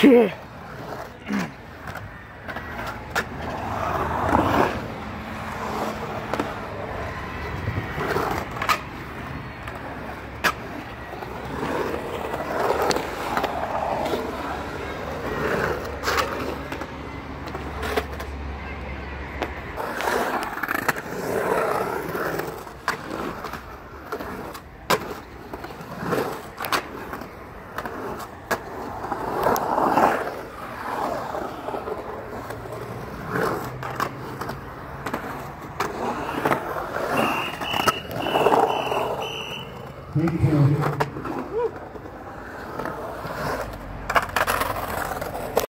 quê? Thank you.